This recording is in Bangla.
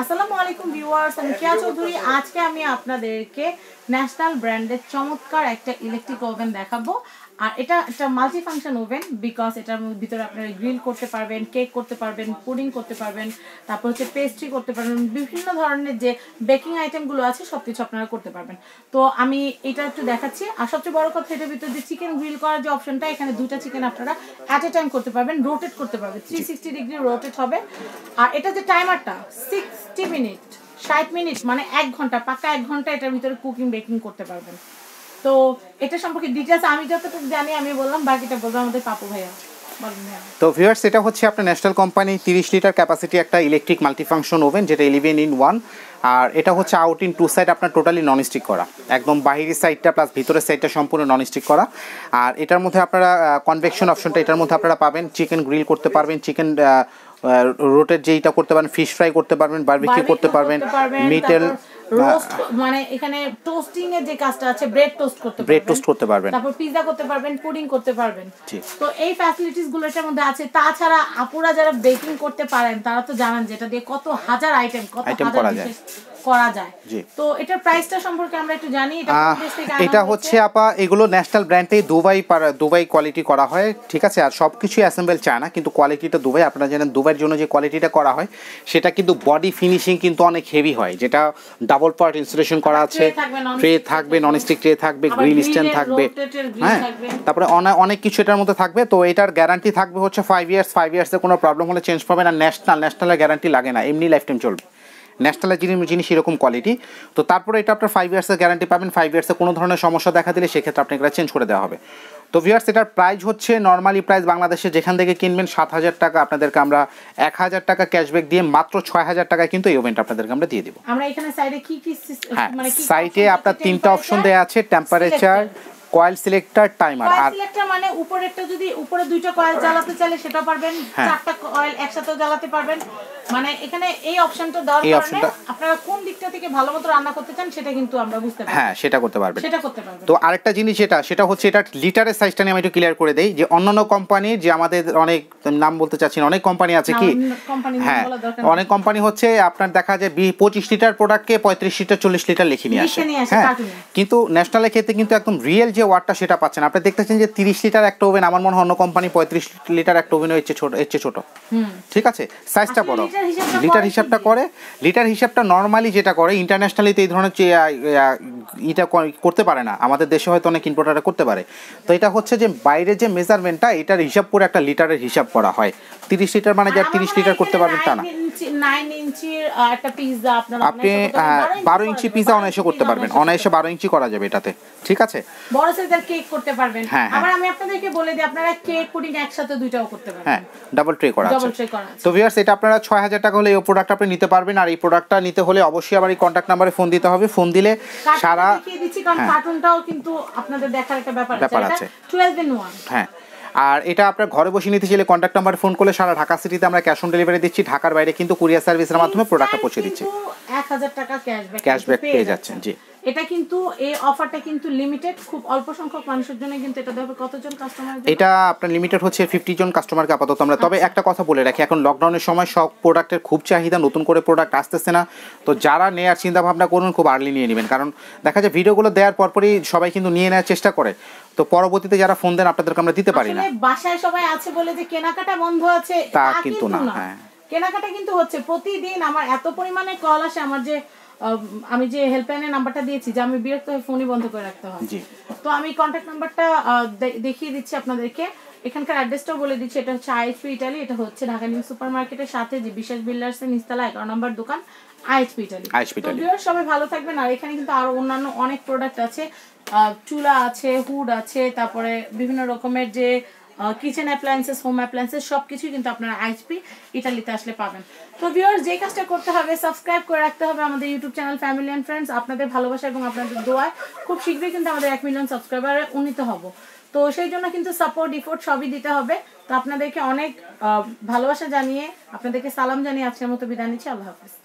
আসসালামু আলাইকুম ভিউয়ার্স আমি কেয়া চৌধুরী। আজকে আমি আপনাদেরকে ন্যাশনাল ব্র্যান্ডের চমৎকার একটা ইলেকট্রিক ওভেন দেখাবো। আর এটা একটা মাল্টি ফাংশন ওভেন বিকজ এটার ভিতরে আপনারা গ্রিল করতে পারবেন কেক করতে পারবেন পুডিং করতে পারবেন তারপর হচ্ছে পেস্ট্রি করতে পারবেন বিভিন্ন ধরনের যে বেকিং আইটেমগুলো আছে সব কিছু আপনারা করতে পারবেন। তো আমি এটা একটু দেখাচ্ছি। আর সবচেয়ে বড় কথা এটার ভিতরে যে চিকেন গ্রিল করার যে অপশনটা এখানে দুইটা চিকেন আপনারা অ্যাট এ টাইম করতে পারবেন রোটেট করতে পারবেন। থ্রি সিক্সটি ডিগ্রি রোটেট হবে। আর এটা যে টাইমারটা সিক্সটি মিনিট ষাট মিনিট মানে এক ঘণ্টা, পাকা এক ঘণ্টা এটার ভিতরে কুকিং বেকিং করতে পারবেন। তো এটা সম্পর্কে ডিটেলস আমি যতটুকু জানি, আমি বললাম, বাকিটা বলব আমাদের পাপু ভাইয়া। তো ভিউয়ার্স এটা হচ্ছে আপনার ন্যাশনাল কোম্পানি তিরিশ লিটার ক্যাপাসিটি একটা ইলেকট্রিক মাল্টিফাংশন ওভেন যেটা ইলেভেন ইন ওয়ান আর এটা হচ্ছে আউট ইন টু সাইড আপনার টোটালি নন স্টিক করা। একদম বাহিরের সাইডটা প্লাস ভিতরের সাইডটা সম্পূর্ণ নন স্টিক করা। আর এটার মধ্যে আপনারা কনভেকশন অপশনটা এটার মধ্যে আপনারা পাবেন। চিকেন গ্রিল করতে পারবেন। চিকেন রোটের যেইটা করতে পারেন ফিশ ফ্রাই করতে পারবেন বারবিকিউ করতে পারবেন মিটেল রোস্ট মানে এখানে টোস্টিং এর যে কাজটা আছে ব্রেড টোস্ট করতে পারবেন। ব্রেড টোস্ট করতে পারবেন। তারপর পিৎজা করতে পারবেন পুডিং করতে পারবেন। তো এই ফ্যাসিলিটিসগুলো এটার মধ্যে আছে। তাছাড়া আপুরা যারা বেকিং করতে পারেন তারা তো জানেন যেটা দিয়ে কত হাজার আইটেম কত করা হাজার করা যায়। তো এটার প্রাইসটা সম্পর্কে আমরা একটু জানি এটা থেকে এটা হচ্ছে? আপা এগুলো ন্যাশনাল ব্র্যান্ডেই দুবাই পার- দুবাই কোয়ালিটি করা হয় ঠিক আছে? আর সব কিছুই অ্যাসেম্বল চায় না কিন্তু কোয়ালিটিটা দুবাই। আপনারা জানেন দুবাইয়ের জন্য যে কোয়ালিটিটা করা হয় সেটা কিন্তু বডি ফিনিশিং কিন্তু অনেক হেভি হয় যেটা ডাবল পার্ট ইনস্টলেশন করা আছে ট্রে থাকবে থাকবে। নন স্টিক ট্রে থাকবে গ্রিল স্ট্যান্ড থাকবে হ্যাঁ? তারপরে অনেক কিছু এটার মধ্যে থাকবে তো এটার গ্যারান্টি থাকবে হচ্ছে ফাইভ ইয়ার্স ফাইভ ইয়ার্সের কোনো প্রবলেম হলে চেঞ্জ পাবেন আর ন্যাশনাল ন্যাশনালের গ্যারান্টি লাগে না এমনি লাইফ টাইম চলবে। ন্যাশনালের জিনিস জিনিস এরকম কোয়ালিটি তো তারপরে এটা আপনার ফাইভ ইয়ার্সের গ্যারান্টি পাবেন ফাইভ ইয়ার্সে কোনো ধরনের সমস্যা দেখা দিলে সেক্ষেত্রে আপনাকে এটা চেঞ্জ করে দেওয়া হবে। তো ভিয়ার্স এটার প্রাইস হচ্ছে নর্মালি প্রাইস বাংলাদেশে যেখান থেকে কিনবেন সাত হাজার টাকা আপনাদেরকে আমরা এক হাজার টাকা ক্যাশব্যাক দিয়ে মাত্র ছয় হাজার টাকায় কিন্তু এই ওভেনটা আপনাদেরকে আমরা দিয়ে দিব। আমরা এখানে সাইডে কি কি হ্যাঁ মানে কি সাইটে আপনার? তিনটা অপশন দেওয়া আছে টেম্পারেচার কয়েল সিলেক্টর টাইমার আর সিলেক্টর মানে উপরেরটা যদি উপরে দুইটা কয়েল জ্বালাতে চাইলে সেটা পারবেন হ্যাঁ। চারটা কয়েল একসাথে জ্বালাতে পারবেন। মানে এখানে এই অপশনটা দেওয়ার কারণে আপনারা কোন দিকটা থেকে ভালো মতো রান্না করতে চান সেটা কিন্তু আমরা বুঝতে পারি হ্যাঁ সেটা করতে পারবেন। সেটা করতে পারবেন। তো আরেকটা জিনিস যেটা সেটা হচ্ছে এটা লিটারের সাইজটা নিয়ে আমি একটু ক্লিয়ার করে দেই যে অন্যান্য কোম্পানির যে আমাদের অনেক নাম বলতে চাচ্ছি অনেক কোম্পানি আছে কি? হ্যাঁ অনেক কোম্পানি হচ্ছে আপনার দেখা যায় বি- পঁচিশ লিটার প্রোডাক্টকে পঁয়ত্রিশ লিটার চল্লিশ লিটার লিখে নিয়ে আসে। হ্যাঁ কিন্তু ন্যাশনালের ক্ষেত্রে কিন্তু একদম রিয়েল যে ওয়াটটা সেটা পাচ্ছেন। আপনি দেখতেছেন যে তিরিশ লিটার একটা ওভেন আমার মনে হয় অন্য কোম্পানি পঁয়ত্রিশ লিটার একটা ওভেন হচ্ছে ছোট এর চেয়ে ছোট। ঠিক আছে? সাইজটা বড়। লিটার হিসাবটা করে লিটার হিসাবটা নর্মালি যেটা করে ইন্টারন্যাশনালিতে এই ধরনের এটা করতে পারে না। আমাদের দেশে হয়তো অনেক ইম্পোর্টাররা করতে পারে। তো এটা হচ্ছে যে বাইরে যে মেজারমেন্টটা এটার হিসাব করে একটা লিটারের হিসাব করা হয়। তিরিশ লিটার মানে যা তিরিশ লিটার করতে পারবেন তা না। আপনি। আহ, বারো ইঞ্চি পিজা অনায়াসে করতে পারবেন। অনায়াসে বারো ইঞ্চি করা যাবে এটাতে। ঠিক আছে? বড় সাইজের কেক করতে পারবেন। হ্যাঁ, হ্যাঁ। আবার আমি আপনাদেরকে বলে দিই আপনারা কেক পুডিং একসাথে দুইটাও করতে পারবেন। হ্যাঁ ডাবল ট্রে করা আছে। ডাবল ট্রে করা আছে। তো ভিউয়ার্স এটা আপনারা ছয় হাজার টাকা হলে এই প্রোডাক্ট আপনি নিতে পারবেন। আর এই প্রোডাক্টটা নিতে হলে অবশ্যই আবার এই কন্ট্যাক্ট নাম্বারে ফোন দিতে হবে। ফোন দিলে দেখিয়ে দিচ্ছি কারণ হ্যাঁ। কার্টুনটাও কিন্তু আপনাদের দেখার একটা ব্যাপার আছে। ব্যাপার আছে। 12 ইন 1 হ্যাঁ। আর এটা আপনার ঘরে বসে নিতে চাইলে কন্ট্যাক্ট নাম্বার ফোন করলে সারা ঢাকা সিটিতে আমরা ক্যাশ অন ডেলিভারি দিচ্ছি। ঢাকার বাইরে কিন্তু কুরিয়ার সার্ভিসের মাধ্যমে প্রোডাক্টটা পৌঁছে দিচ্ছি। এক হাজার টাকা ক্যাশব্যাক ক্যাশব্যাক পেয়ে যাচ্ছেন। জি। এটা কিন্তু এই অফারটা কিন্তু লিমিটেড খুব অল্প সংখ্যক মানুষের জন্য কিন্তু এটা দেবে কতজন কাস্টমার এটা আপনার লিমিটেড হচ্ছে ফিফটি জন কাস্টমারকে আপাতত আমরা। তবে আচ্ছা। একটা কথা বলে রাখি এখন লকডাউনের সময় সব প্রোডাক্টের খুব চাহিদা নতুন করে প্রোডাক্ট আসতেছে না। তো যারা নেওয়ার চিন্তা ভাবনা করুন খুব আর্লি নিয়ে নেবেন। কারণ দেখা যায় ভিডিওগুলো দেওয়ার পরপরই সবাই কিন্তু নিয়ে নেওয়ার চেষ্টা করে। তো পরবর্তীতে যারা ফোন দেন আপনাদেরকে আমরা দিতে পারি না। বাসায় সবাই আছে বলে যে কেনাকাটা বন্ধ আছে তা কিন্তু না, হ্যাঁ। কেনাকাটা কিন্তু হচ্ছে। প্রতিদিন আমার এত পরিমাণে কল আসে আমার যে আমি যে হেল্পলাইনের নাম্বারটা দিয়েছি যে আমি বিরক্ত হয়ে ফোনই বন্ধ করে রাখতে হয়। তো আমি কন্ট্যাক্ট নাম্বারটা দেখিয়ে দিচ্ছি আপনাদেরকে। এখানকার অ্যাড্রেসটাও বলে দিচ্ছি এটা হচ্ছে আইএসপি ইটালি এটা হচ্ছে ঢাকা নিউ সুপার মার্কেটের সাথে যে বিশেষ বিল্ডার্স এর নিস্তালা এগারো নম্বর দোকান আইএসপি ইটালি তো। সবাই ভালো থাকবেন আর এখানে কিন্তু আরও অন্যান্য অনেক প্রোডাক্ট আছে আহ, চুলা আছে হুড আছে তারপরে বিভিন্ন রকমের যে কিচেন অ্যাপ্লায়েন্সেস হোম অ্যাপ্লায়েন্সেস সব কিছুই কিন্তু আপনারা আইএসপি ইটালিতে আসলে পাবেন। তো ভিউয়ার্স যে কাজটা করতে হবে সাবস্ক্রাইব করে রাখতে হবে আমাদের YouTube channel family and friends আপনাদের ভালোবাসা এবং আপনাদের দোয়ায় খুব শীঘ্রই কিন্তু আমাদের এক মিলিয়ন সাবস্ক্রাইবারে উন্নীত হব। তো সেই জন্য কিন্তু সাপোর্ট ইফোর্ট সবই দিতে হবে। তো আপনাদেরকে অনেক ভালোবাসা জানিয়ে, আপনাদেরকে সালাম জানিয়ে আজকের মতো বিদায় নিচ্ছি। আল্লাহ হাফিজ।